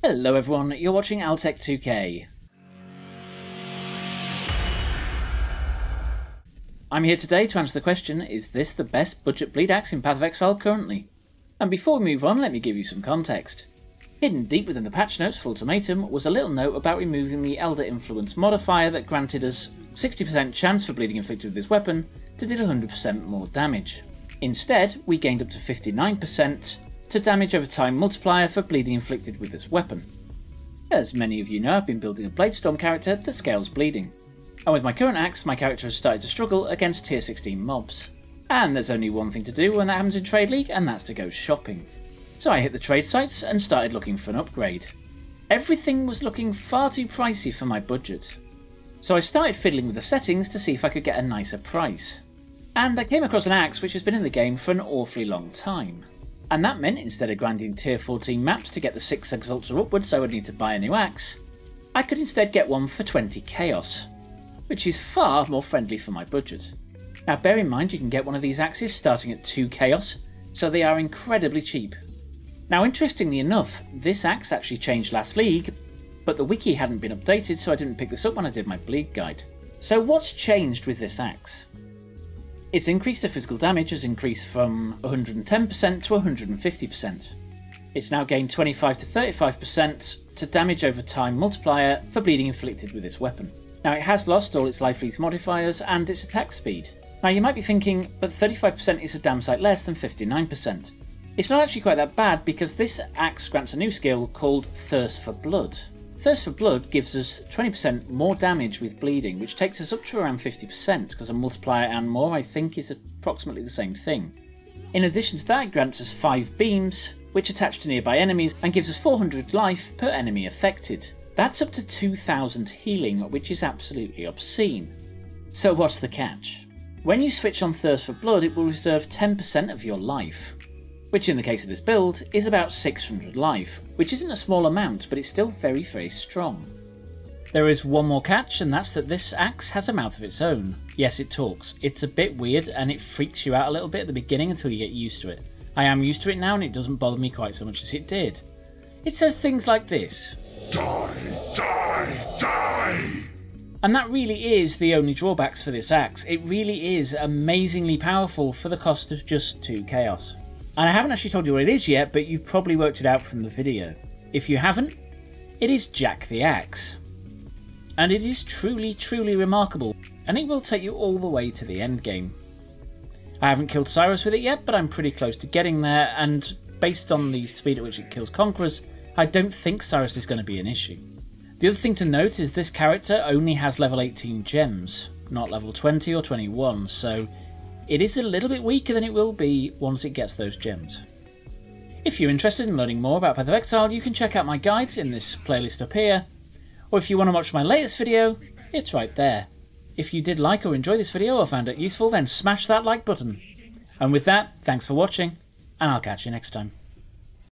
Hello everyone, you're watching Altek 2K. I'm here today to answer the question, is this the best budget bleed axe in Path of Exile currently? And before we move on, let me give you some context. Hidden deep within the patch notes for Ultimatum was a little note about removing the Elder Influence modifier that granted us 60% chance for bleeding inflicted with this weapon to deal 100% more damage. Instead, we gained up to 59% to damage over time multiplier for bleeding inflicted with this weapon. As many of you know, I've been building a Bladestorm character that scales bleeding. And with my current axe, my character has started to struggle against tier 16 mobs. And there's only one thing to do when that happens in Trade League, and that's to go shopping. So I hit the trade sites and started looking for an upgrade. Everything was looking far too pricey for my budget. So I started fiddling with the settings to see if I could get a nicer price. And I came across an axe which has been in the game for an awfully long time. And that meant instead of grinding tier 14 maps to get the 6 exalts or upwards I would need to buy a new axe, I could instead get one for 20 chaos, which is far more friendly for my budget. Now bear in mind you can get one of these axes starting at 2 chaos, so they are incredibly cheap. Now interestingly enough, this axe actually changed last league, but the wiki hadn't been updated so I didn't pick this up when I did my bleed guide. So what's changed with this axe? Its increase to physical damage has increased from 110% to 150%. It's now gained 25 to 35% to damage over time multiplier for bleeding inflicted with this weapon. Now it has lost all its life leech modifiers and its attack speed. Now you might be thinking, but 35% is a damn sight less than 59%. It's not actually quite that bad because this axe grants a new skill called Thirst for Blood. Thirst for Blood gives us 20% more damage with bleeding, which takes us up to around 50%, because a multiplier and more I think is approximately the same thing. In addition to that, it grants us 5 beams, which attach to nearby enemies, and gives us 400 life per enemy affected. That's up to 2000 healing, which is absolutely obscene. So what's the catch? When you switch on Thirst for Blood, it will reserve 10% of your life, which in the case of this build is about 600 life, which isn't a small amount, but it's still very, very strong. There is one more catch, and that's that this axe has a mouth of its own. Yes, it talks. It's a bit weird, and it freaks you out a little bit at the beginning until you get used to it. I am used to it now, and it doesn't bother me quite so much as it did. It says things like this Die, die, die! And that really is the only drawbacks for this axe. It really is amazingly powerful for the cost of just 2 chaos. And I haven't actually told you what it is yet, but you've probably worked it out from the video. If you haven't, it is Jack the Axe. And it is truly, truly remarkable, and it will take you all the way to the end game. I haven't killed Sirus with it yet, but I'm pretty close to getting there, and based on the speed at which it kills Conquerors, I don't think Sirus is going to be an issue. The other thing to note is this character only has level 18 gems, not level 20 or 21, so it is a little bit weaker than it will be once it gets those gems. If you're interested in learning more about Path of Exile, you can check out my guides in this playlist up here, or if you want to watch my latest video, it's right there. If you did like or enjoy this video or found it useful, then smash that like button. And with that, thanks for watching, and I'll catch you next time.